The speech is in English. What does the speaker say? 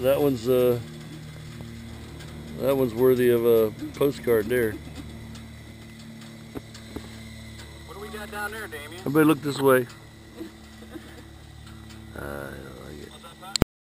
that one's uh, that one's worthy of a postcard there. What do we got down there, Damien? Everybody look this way. Uh,